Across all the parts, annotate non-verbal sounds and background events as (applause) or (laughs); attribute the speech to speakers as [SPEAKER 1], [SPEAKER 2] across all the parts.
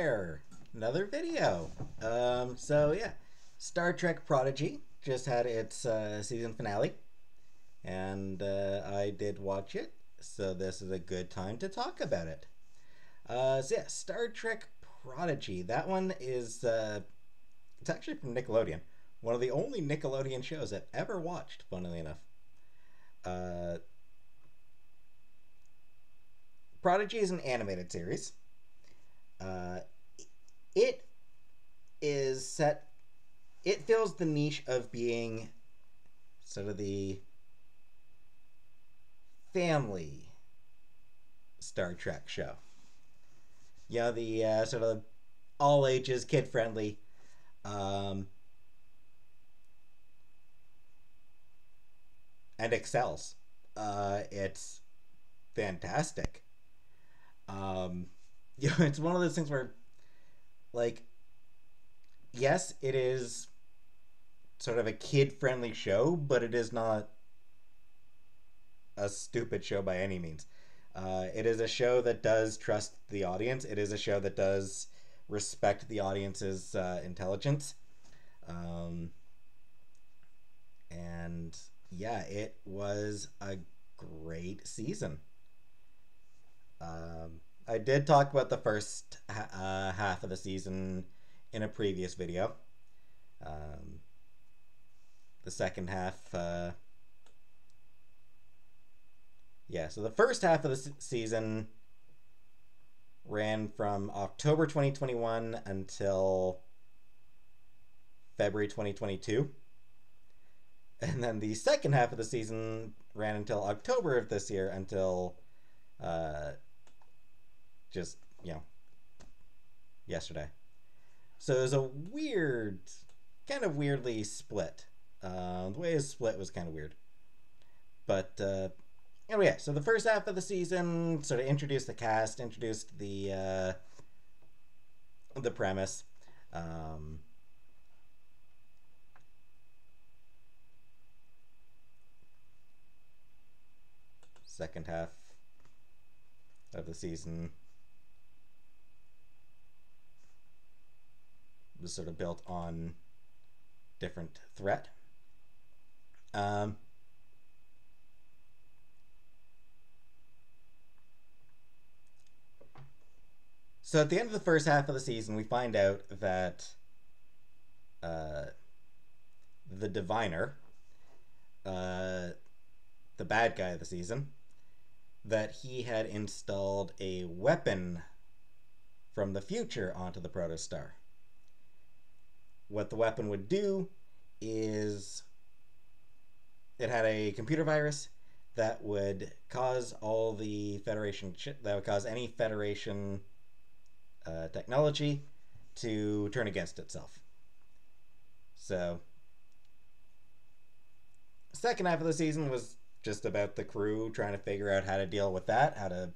[SPEAKER 1] there! Another video. Um, so yeah, Star Trek Prodigy just had its uh, season finale, and uh, I did watch it, so this is a good time to talk about it. Uh, so yeah, Star Trek Prodigy. That one is uh, it's actually from Nickelodeon. One of the only Nickelodeon shows I've ever watched. Funnily enough. Uh, Prodigy is an animated series. Uh, it is set. It fills the niche of being sort of the family Star Trek show. You know, the uh, sort of all ages, kid friendly. Um, and excels. Uh, it's fantastic. Um, (laughs) it's one of those things where, like, yes, it is sort of a kid-friendly show, but it is not a stupid show by any means. Uh, it is a show that does trust the audience. It is a show that does respect the audience's uh, intelligence. Um, and yeah, it was a great season. Um, I did talk about the first uh, half of the season in a previous video. Um, the second half, uh, yeah, so the first half of the season ran from October 2021 until February 2022. And then the second half of the season ran until October of this year until uh, just, you know, yesterday. So it was a weird, kind of weirdly split. Uh, the way it split was kind of weird. But uh, anyway, so the first half of the season sort of introduced the cast, introduced the uh, the premise. Um, second half of the season was sort of built on different threat. Um, so at the end of the first half of the season, we find out that uh, the diviner, uh, the bad guy of the season, that he had installed a weapon from the future onto the protostar. What the weapon would do is it had a computer virus that would cause all the Federation that would cause any Federation uh, technology to turn against itself. So, second half of the season was just about the crew trying to figure out how to deal with that, how to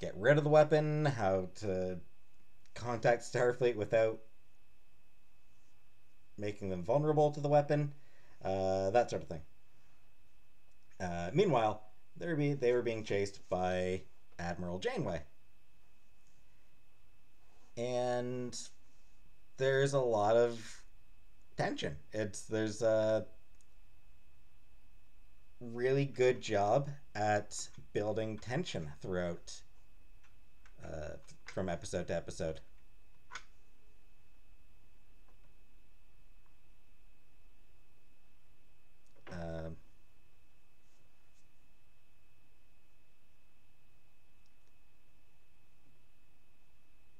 [SPEAKER 1] get rid of the weapon, how to contact Starfleet without making them vulnerable to the weapon, uh, that sort of thing. Uh, meanwhile, they were, be- they were being chased by Admiral Janeway. And there's a lot of tension. It's there's a really good job at building tension throughout uh, from episode to episode. Um,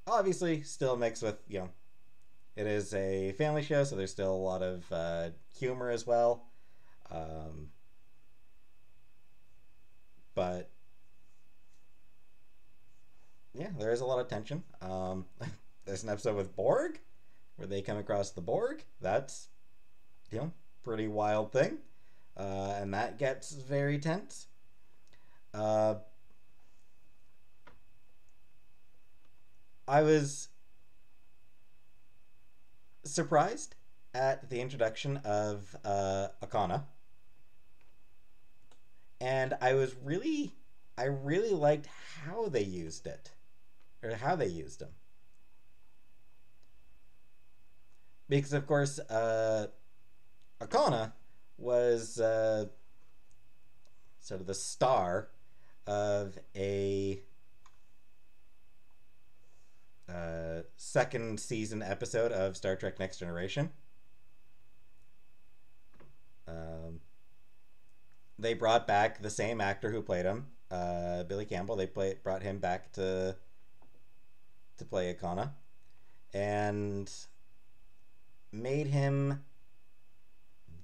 [SPEAKER 1] obviously, still mixed with you know, it is a family show, so there's still a lot of uh, humor as well. Um, but yeah, there is a lot of tension. Um, (laughs) there's an episode with Borg where they come across the Borg. That's you know pretty wild thing, uh, and that gets very tense. Uh, I was surprised at the introduction of uh, Okona, and I was really, I really liked how they used it, or how they used him. Because of course, uh, Okona was uh, sort of the star of a uh, second season episode of Star Trek Next Generation. Um, they brought back the same actor who played him, uh, Billy Campbell. They play, brought him back to to play Okona, and made him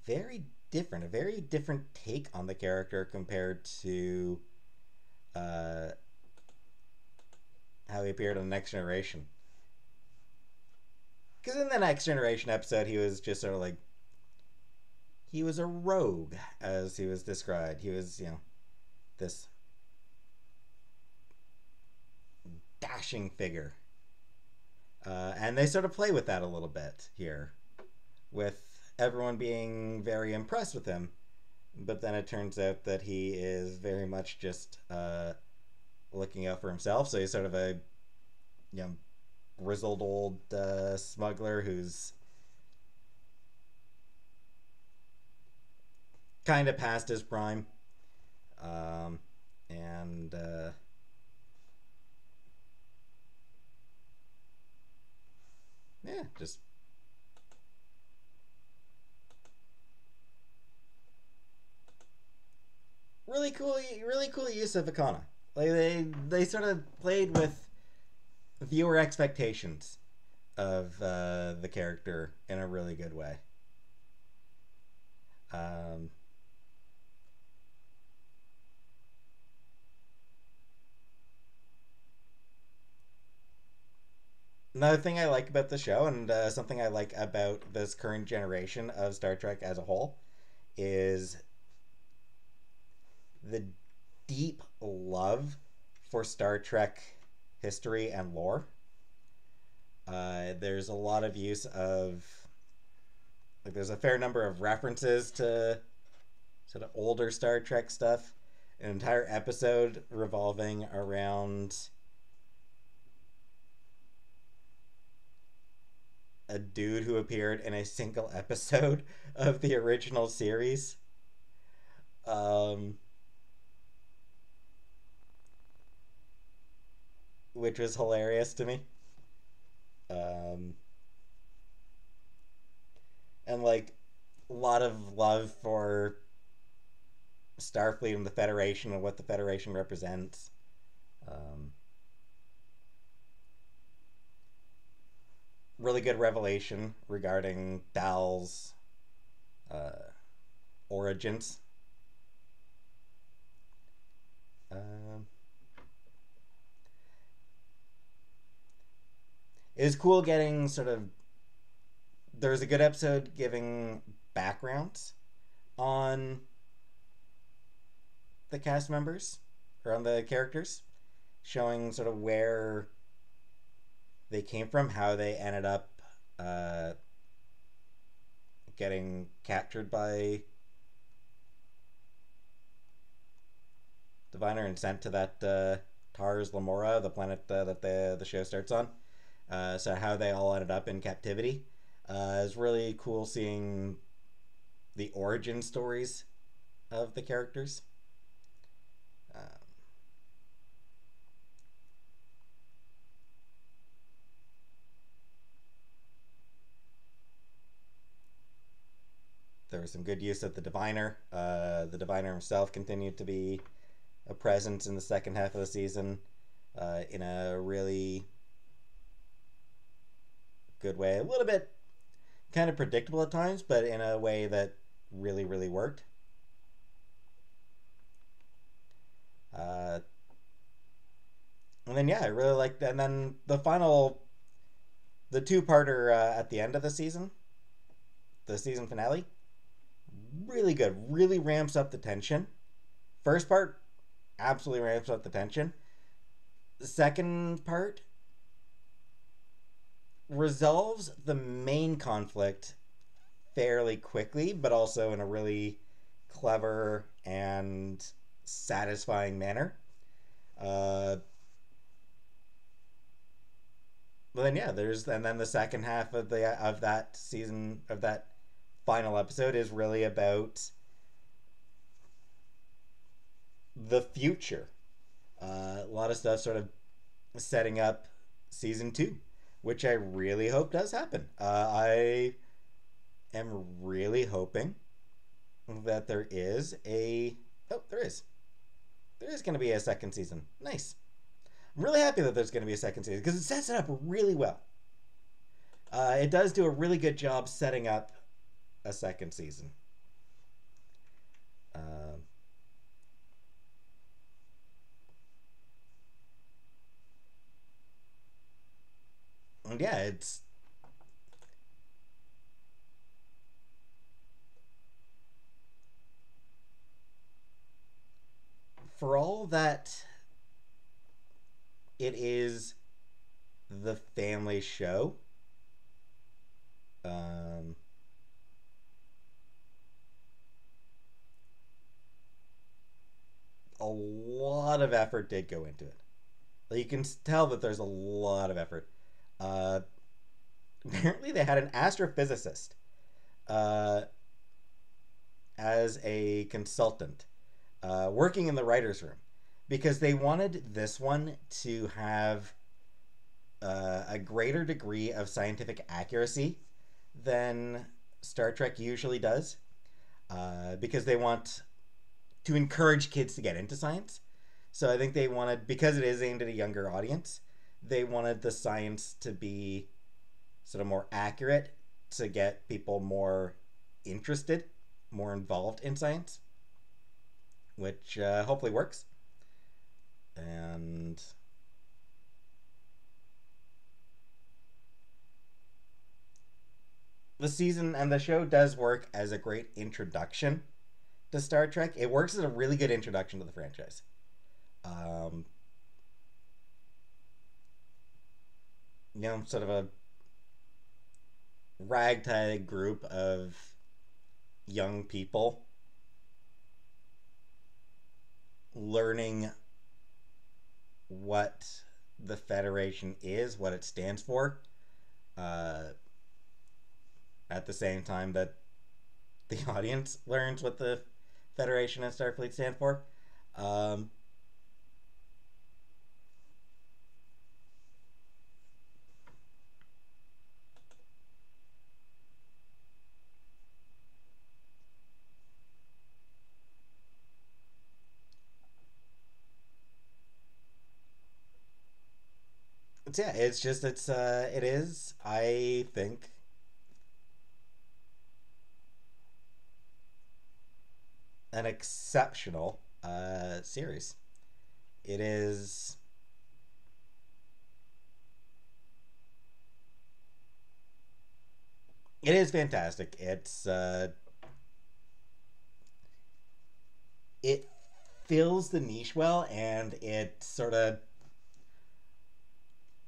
[SPEAKER 1] very different, a very different take on the character compared to uh, how he appeared on the Next Generation. Because in the Next Generation episode, he was just sort of like he was a rogue, as he was described. He was, you know, this dashing figure. Uh, and they sort of play with that a little bit here, with everyone being very impressed with him. But then it turns out that he is very much just uh, looking out for himself. So he's sort of a, you know, grizzled old uh, smuggler who's kind of past his prime. Um, and uh, yeah, just really cool, really cool use of Okona. Like they they sort of played with viewer expectations of uh, the character in a really good way. Um, another thing I like about the show, and uh, something I like about this current generation of Star Trek as a whole, is the deep love for Star Trek history and lore. Uh, there's a lot of use of like there's a fair number of references to sort of older Star Trek stuff. An entire episode revolving around a dude who appeared in a single (laughs) episode of the original series. Um, which was hilarious to me. Um, and like a lot of love for Starfleet and the Federation and what the Federation represents. Um, really good revelation regarding Dal's uh, origins. Um, it was cool getting sort of. There was a good episode giving backgrounds on the cast members or on the characters, showing sort of where they came from, how they ended up uh, getting captured by Diviner and sent to that uh, Tars Lamora, the planet uh, that the the show starts on. Uh, so how they all ended up in captivity uh, is really cool seeing the origin stories of the characters. Um, there was some good use of the diviner. Uh, the diviner himself continued to be a presence in the second half of the season uh, in a really good way. A little bit kind of predictable at times, but in a way that really, really worked. Uh, and then, yeah, I really liked And then the final, the two parter uh, at the end of the season, the season finale, really good. Really ramps up the tension. First part, absolutely ramps up the tension. The second part, resolves the main conflict fairly quickly, but also in a really clever and satisfying manner. Uh, then yeah, there's and then the second half of the of that season of that final episode is really about the future. Uh, a lot of stuff sort of setting up season two, which I really hope does happen. Uh, I am really hoping that there is a oh there is there is going to be a second season. Nice. I'm really happy that there's going to be a second season because it sets it up really well. Uh, it does do a really good job setting up a second season. Um, and yeah, it's for all that it is the family show. Um, a lot of effort did go into it. You can tell that there's a lot of effort. Uh, (laughs) apparently, they had an astrophysicist uh, as a consultant uh, working in the writer's room because they wanted this one to have uh, a greater degree of scientific accuracy than Star Trek usually does. Uh, because they want to encourage kids to get into science. So I think they wanted, because it is aimed at a younger audience, they wanted the science to be sort of more accurate to get people more interested, more involved in science, which uh, hopefully works. And the season and the show does work as a great introduction to Star Trek. It works as a really good introduction to the franchise. Um, you know, sort of a ragtag group of young people learning what the Federation is, what it stands for, uh, at the same time that the (laughs) audience learns what the Federation and Starfleet stand for. Um, It's, yeah, it's just it's uh it is I think an exceptional uh series. It is It is fantastic. It's uh it fills the niche well and it sort of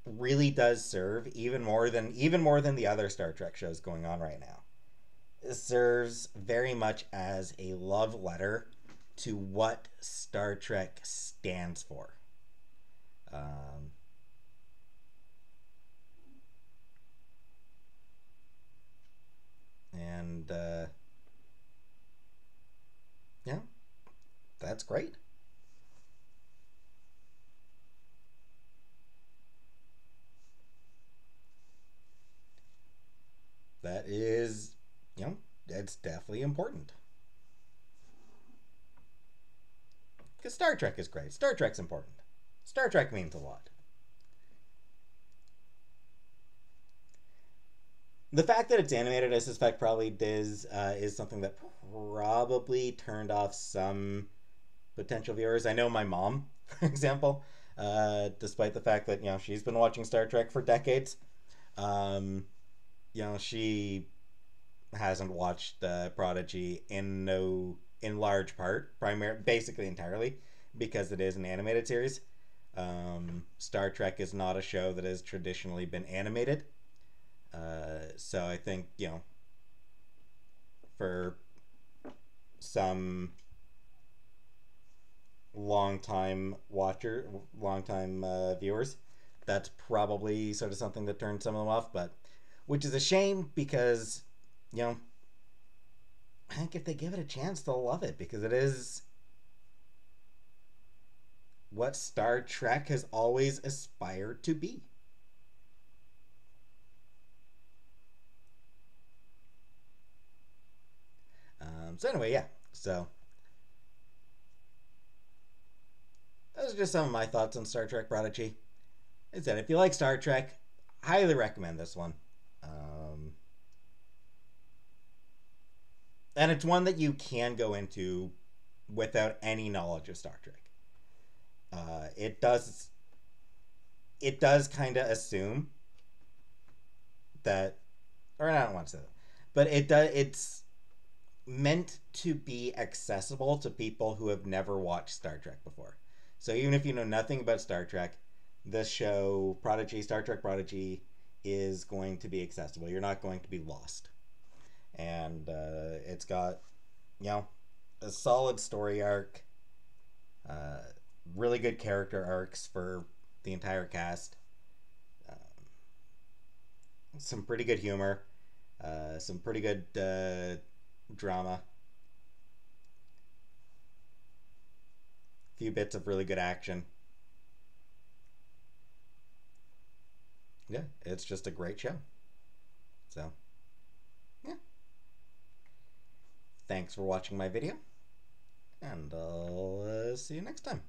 [SPEAKER 1] really does serve even more than even more than the other Star Trek shows going on right now. It serves very much as a love letter to what Star Trek stands for. Um, and uh, yeah, that's great. That is, you know, that's definitely important. Because Star Trek is great. Star Trek's important. Star Trek means a lot. The fact that it's animated, I suspect, probably does uh, is something that probably turned off some potential viewers. I know my mom, (laughs) for example, uh, despite the fact that you know she's been watching Star Trek for decades, um, you know, she hasn't watched uh, Prodigy in no in large part, primary basically entirely because it is an animated series. Um, Star Trek is not a show that has traditionally been animated. Uh, so I think, you know, for some long time watcher, long time uh, viewers, that's probably sort of something that turned some of them off, but which is a shame because, you know, I think if they give it a chance, they'll love it because it is what Star Trek has always aspired to be. Um, so anyway, yeah. So those are just some of my thoughts on Star Trek Prodigy. I said, if you like Star Trek, highly recommend this one. Um, and it's one that you can go into without any knowledge of Star Trek. Uh, it does. It does kind of assume that, or I don't want to say that, but it does. It's meant to be accessible to people who have never watched Star Trek before. So even if you know nothing about Star Trek, this show, Prodigy, Star Trek Prodigy, is going to be accessible. You're not going to be lost. And uh, it's got, you know, a solid story arc, uh, really good character arcs for the entire cast, um, some pretty good humor, uh, some pretty good uh, drama. A few bits of really good action. Yeah, it's just a great show. So, yeah. Thanks for watching my video, and I'll uh, see you next time.